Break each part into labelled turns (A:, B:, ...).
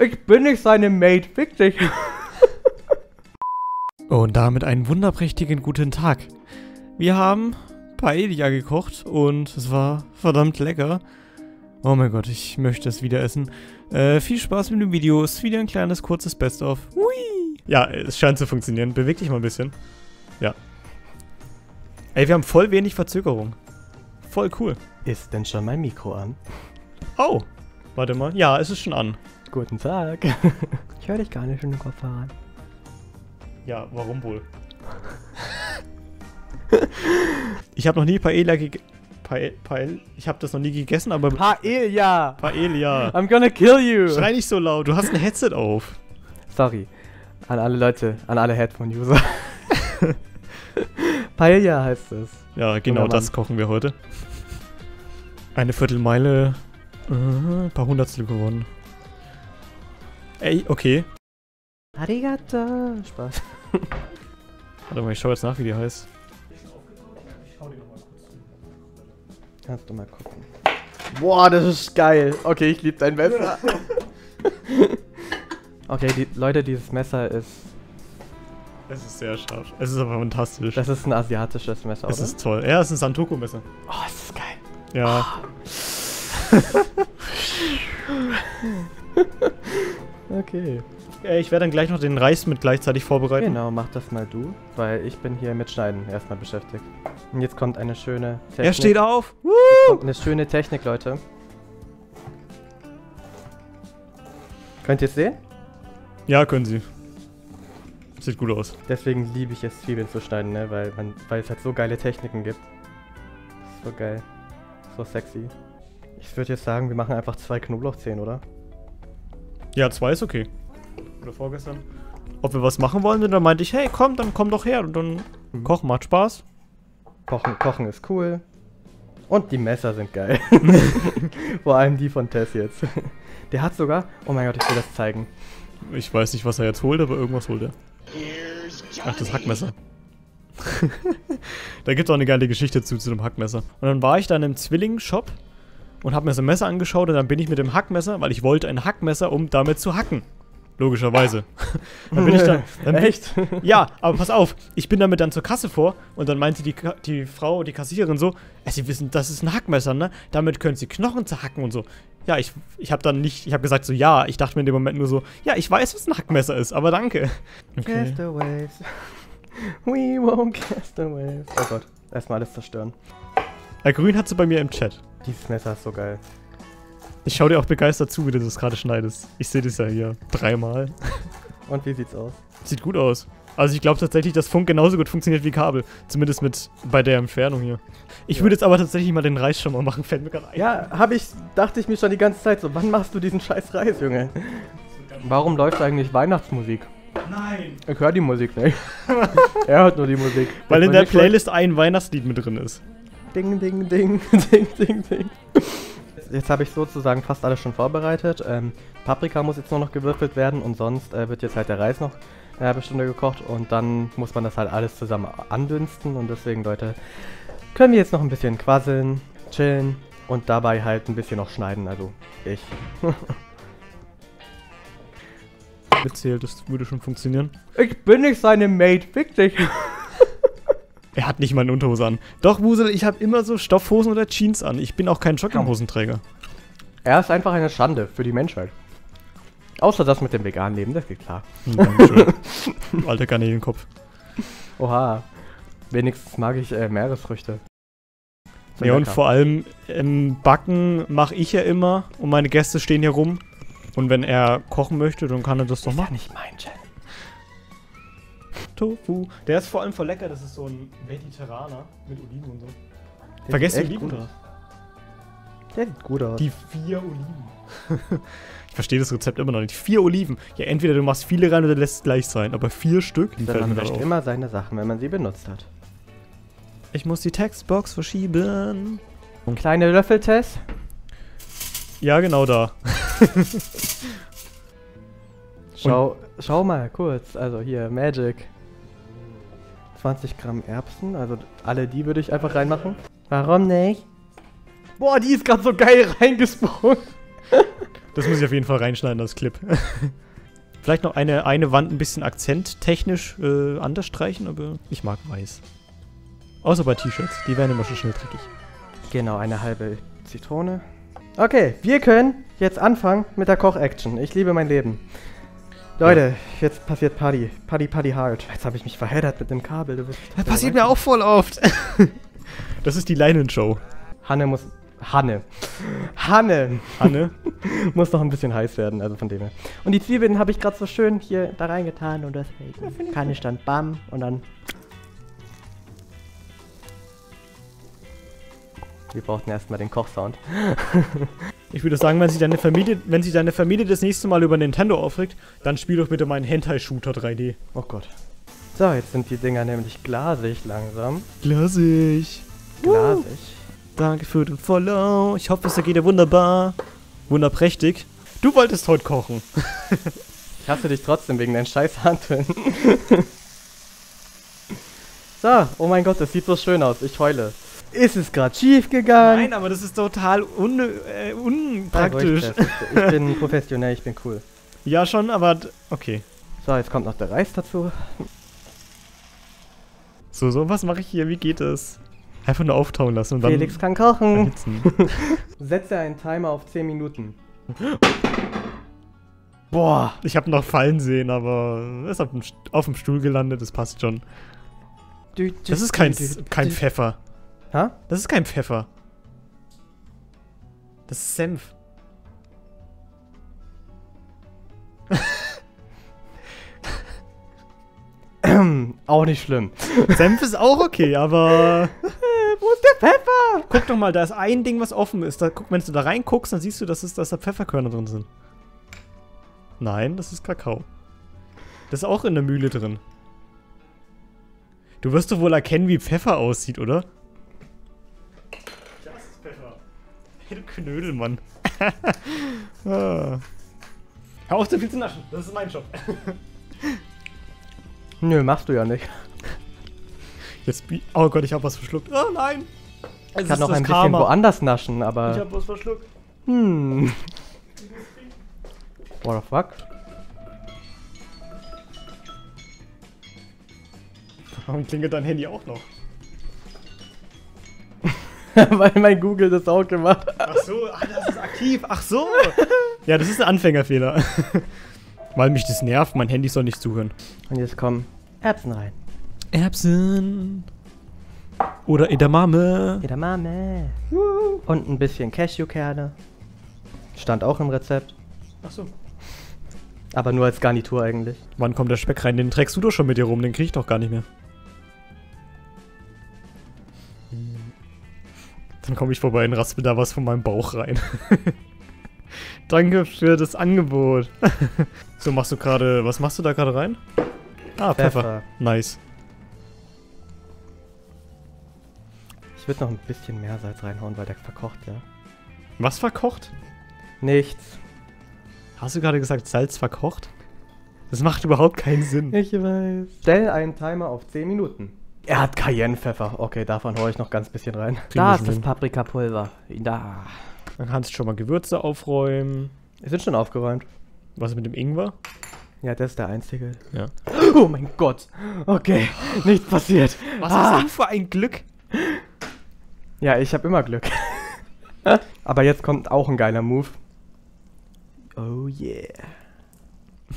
A: Ich bin nicht seine Mate, fick dich.
B: Und damit einen wunderprächtigen guten Tag. Wir haben Paella gekocht und es war verdammt lecker. Oh mein Gott, ich möchte es wieder essen. Äh, viel Spaß mit dem Video. Ist wieder ein kleines, kurzes Best-of. Ja, es scheint zu funktionieren. Beweg dich mal ein bisschen. Ja. Ey, wir haben voll wenig Verzögerung. Voll cool.
A: Ist denn schon mein Mikro an?
B: Oh, warte mal. Ja, es ist schon an.
A: Guten Tag. Ich höre dich gar nicht in den Kopfhörern.
B: Ja, warum wohl? ich habe noch nie Paella gegessen. Pael, Pael, ich habe das noch nie gegessen, aber
A: Paella!
B: Paella.
A: I'm gonna kill you!
B: Schrei nicht so laut, du hast ein Headset auf.
A: Sorry. An alle Leute, an alle Headphone-User. Paella heißt es.
B: Ja, genau das kochen wir heute. Eine Viertelmeile, äh, ein paar Hundertstel gewonnen. Ey, okay.
A: Arigato! Spaß.
B: Warte mal, ich schau jetzt nach, wie die heißt.
A: Kannst du mal gucken. Boah, das ist geil. Okay, ich liebe dein Messer. okay, die, Leute, dieses Messer ist.
B: Es ist sehr scharf. Es ist aber fantastisch.
A: Das ist ein asiatisches Messer,
B: es
A: oder?
B: ist toll. Ja, es ist ein Santoku-Messer.
A: oh, das ist geil.
B: Ja.
A: Okay.
B: Äh, ich werde dann gleich noch den Reis mit gleichzeitig vorbereiten.
A: Genau, mach das mal du, weil ich bin hier mit Schneiden erstmal beschäftigt. Und jetzt kommt eine schöne Technik.
B: Er steht auf.
A: kommt eine schöne Technik, Leute. Könnt ihr es sehen?
B: Ja, können Sie. Sieht gut aus.
A: Deswegen liebe ich es, Zwiebeln zu schneiden, ne? Weil, man, weil es halt so geile Techniken gibt. So geil. So sexy. Ich würde jetzt sagen, wir machen einfach zwei Knoblauchzehen, oder?
B: Ja, zwei ist okay. Oder vorgestern. Ob wir was machen wollen, und dann meinte ich, hey, komm, dann komm doch her. Und dann
A: Mhm.
B: kochen macht Spaß.
A: Kochen, Kochen ist cool. Und die Messer sind geil. Vor allem die von Tess jetzt. Der hat sogar. Oh mein Gott, ich will das zeigen.
B: Ich weiß nicht, was er jetzt holt, aber irgendwas holt er. Ach, das Hackmesser. da gibt es auch eine geile Geschichte zu, zu dem Hackmesser. Und dann war ich dann im Zwilling-Shop und habe mir so ein Messer angeschaut und dann bin ich mit dem Hackmesser, weil ich wollte ein Hackmesser, um damit zu hacken. Logischerweise. dann bin ich dann. dann
A: Echt?
B: Ja, aber pass auf, ich bin damit dann zur Kasse vor und dann meinte die, die Frau, die Kassiererin so, "Ja, Sie wissen, das ist ein Hackmesser, ne? Damit können Sie Knochen zerhacken und so. Ja, ich, ich habe dann nicht, ich habe gesagt so, ja, ich dachte mir in dem Moment nur so, ja, ich weiß, was ein Hackmesser ist, aber danke. Okay.
A: Castaways. We won't castaways. Oh Gott, erstmal alles zerstören.
B: Herr Grün hat sie bei mir im Chat.
A: Dieses Messer ist so geil.
B: Ich schaue dir auch begeistert zu, wie du das gerade schneidest. Ich sehe das ja hier dreimal.
A: Und wie sieht's aus?
B: Sieht gut aus. Also ich glaube tatsächlich, dass Funk genauso gut funktioniert wie Kabel. Zumindest mit bei der Entfernung hier. Ich
A: Ja.
B: würde jetzt aber tatsächlich mal den Reis schon mal machen, fällt mir gerade ein.
A: Ja, hab ich, dachte ich mir schon die ganze Zeit so, wann machst du diesen scheiß Reis, Junge? Warum läuft eigentlich Weihnachtsmusik?
B: Nein!
A: Ich höre die Musik nicht. er hört nur die Musik.
B: Weil in der. Playlist ein Weihnachtslied mit drin ist.
A: Ding, ding, ding, ding, ding, ding. Jetzt habe ich sozusagen fast alles schon vorbereitet. Ähm, Paprika muss jetzt nur noch gewürfelt werden und sonst äh, wird jetzt halt der Reis noch eine halbe Stunde gekocht und dann muss man das halt alles zusammen andünsten und deswegen, Leute, können wir jetzt noch ein bisschen quasseln, chillen und dabei halt ein bisschen noch schneiden, also ich.
B: Gezählt, das würde schon funktionieren.
A: Ich bin nicht seine Mate, fick dich.
B: Er hat nicht mal eine Unterhose an. Doch, Wusel, ich habe immer so Stoffhosen oder Jeans an. Ich bin auch kein Jogginghosenträger.
A: Er ist einfach eine Schande für die Menschheit. Außer das mit dem veganen Leben, das geht klar.
B: Hm, Dankeschön. Alter Garnelenkopf.
A: Oha. Wenigstens mag ich äh, Meeresfrüchte.
B: Ja, und
A: lecker.
B: vor allem ähm, Backen mache ich ja immer und meine Gäste stehen hier rum. Und wenn er kochen möchte, dann kann er das doch
A: Ist ja
B: machen.
A: nicht mein Channel.
B: Tofu. Der ist vor allem voll lecker. Das ist so ein Mediterraner mit Oliven und so.
A: Der
B: Vergesst die Oliven
A: gut aus. Der sieht gut aus.
B: Die vier Oliven. ich verstehe das Rezept immer noch nicht. Vier Oliven. Ja, entweder du machst viele rein oder lässt es gleich sein. Aber vier Stück, die fällt
A: man
B: mir
A: immer seine Sachen, wenn man sie benutzt hat.
B: Ich muss die Textbox verschieben.
A: Kleine Löffeltest.
B: Ja, genau da.
A: Schau, schau mal kurz. Also hier, Magic. 20 Gramm Erbsen. Also alle die würde ich einfach reinmachen. Warum nicht? Boah, die ist gerade so geil reingesprungen.
B: Das muss ich auf jeden Fall reinschneiden, das Clip. Vielleicht noch eine, eine Wand ein bisschen akzenttechnisch äh, anders streichen, aber ich mag weiß. Außer bei T-Shirts, die werden immer schon schnell dreckig.
A: Genau, eine halbe Zitrone. Okay, wir können jetzt anfangen mit der Koch-Action. Ich liebe mein Leben. Leute, jetzt passiert Party. Party, Party hard. Jetzt habe ich mich verheddert mit dem Kabel. Du bist
B: Das passiert mir auch voll oft. das ist die Leinenshow.
A: Hanne muss... Hanne. Hanne
B: Anne?
A: muss noch ein bisschen heiß werden, also von dem her. Und die Zwiebeln habe ich gerade so schön hier da reingetan und deswegen kann ich dann bam und dann... Wir brauchten erstmal den Kochsound.
B: Ich würde sagen, wenn sich deine Familie, wenn sich deine Familie das nächste Mal über Nintendo aufregt, dann spiel doch bitte meinen Hentai-Shooter 3D.
A: Oh Gott. So, jetzt sind die Dinger nämlich glasig langsam.
B: Glasig.
A: Glasig.
B: Danke für den Follow. Ich hoffe, es geht dir wunderbar. Wunderprächtig. Du wolltest heute kochen.
A: Ich hasse dich trotzdem wegen deinen scheiß Hanteln. so, oh mein Gott, das sieht so schön aus. Ich heule. Ist es gerade schief gegangen?
B: Nein, aber das ist total un, äh, unpraktisch.
A: Ich bin professionell, ich bin cool.
B: Ja, schon, aber okay.
A: So, jetzt kommt noch der Reis dazu.
B: So, so, was mache ich hier? Wie geht es? Einfach nur auftauen lassen und dann
A: Felix kann kochen. Setze einen Timer auf 10 Minuten. Boah.
B: Ich habe noch fallen sehen, aber er ist auf dem, auf dem Stuhl gelandet, das passt schon. Das ist kein, kein Pfeffer.
A: Ha?
B: Das ist kein Pfeffer. Das ist Senf.
A: Auch nicht schlimm.
B: Senf ist auch okay, aber
A: Wo ist der Pfeffer?
B: guck doch mal, da ist ein Ding, was offen ist. Da, guck, wenn du da reinguckst, dann siehst du, dass, es, dass da Pfefferkörner drin sind. Nein, das ist Kakao. Das ist auch in der Mühle drin. Du wirst doch wohl erkennen, wie Pfeffer aussieht, oder? Du Knödelmann. ah. Hör auf, zu viel zu naschen. Das ist mein Job.
A: Nö, machst du ja nicht.
B: Jetzt, oh Gott, ich hab was verschluckt. Oh nein. Es
A: Ich kann noch ein bisschen
B: Karma.
A: woanders naschen,
B: Ich
A: aber.
B: hab was verschluckt.
A: Hm. What the fuck?
B: Warum klingelt dein Handy auch noch?
A: Weil mein Google das auch gemacht hat.
B: Ach so, ah, das ist aktiv. Ach so. Ja, das ist ein Anfängerfehler. Weil mich das nervt, mein Handy soll nicht zuhören.
A: Und jetzt kommen Erbsen rein.
B: Erbsen. Oder Edamame.
A: Edamame. Und ein bisschen Cashewkerne. Stand auch im Rezept.
B: Ach so.
A: Aber nur als Garnitur eigentlich.
B: Wann kommt der Speck rein? Den trägst du doch schon mit dir rum, den krieg ich doch gar nicht mehr. Dann komme ich vorbei und raspel da was von meinem Bauch rein. Danke für das Angebot. so, machst du gerade, was machst du da gerade rein? Ah, Pfeffer.
A: Pfeffer.
B: Nice.
A: Ich würde noch ein bisschen mehr Salz reinhauen, weil der verkocht ja.
B: Was verkocht?
A: Nichts.
B: Hast du gerade gesagt, Salz verkocht? Das macht überhaupt keinen Sinn.
A: Ich weiß. Stell einen Timer auf 10 Minuten. Er hat Cayennepfeffer. Okay, davon haue ich noch ganz bisschen rein. Da ist das. Paprikapulver. Da.
B: Dann kannst du schon mal Gewürze aufräumen.
A: Wir sind schon aufgeräumt.
B: Was mit dem Ingwer?
A: Ja, das ist der einzige.
B: Ja.
A: Oh mein Gott. Okay, nichts passiert.
B: Was
A: Ah.
B: hast du für ein Glück?
A: Ja, ich habe immer Glück. Aber jetzt kommt auch ein geiler Move. Oh yeah.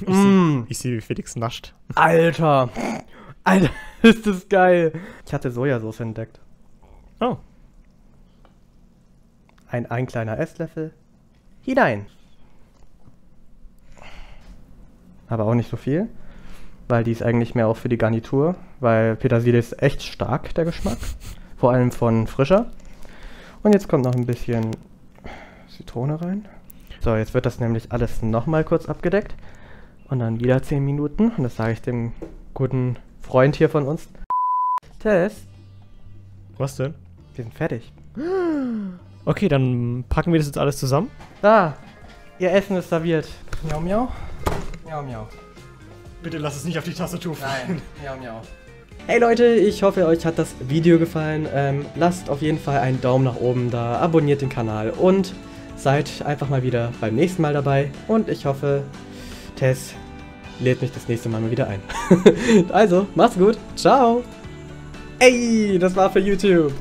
B: Ich
A: Mm.
B: sehe, wie Felix nascht.
A: Alter. Alter, ist das geil. Ich hatte Sojasauce entdeckt.
B: Oh.
A: Ein, ein kleiner Esslöffel. Hinein. Aber auch nicht so viel. Weil die ist eigentlich mehr auch für die Garnitur. Weil Petersilie ist echt stark, der Geschmack. Vor allem von frischer. Und jetzt kommt noch ein bisschen Zitrone rein. So, jetzt wird das nämlich alles nochmal kurz abgedeckt. Und dann wieder 10 Minuten. Und das sage ich dem guten Freund hier von uns. Tess,
B: Was denn?
A: wir sind fertig.
B: Okay, dann packen wir das jetzt alles zusammen.
A: Da, ihr Essen ist serviert. Miau, miau. Miau, miau.
B: Bitte lass es nicht auf die Tastatur
A: Nein, miau, miau. Hey Leute, ich hoffe, euch hat das Video gefallen. Ähm, lasst auf jeden Fall einen Daumen nach oben da, abonniert den Kanal und seid einfach mal wieder beim nächsten Mal dabei und ich hoffe, Tess lädt mich das nächste Mal mal wieder ein. also, macht's gut. Ciao. Ey, das war für YouTube.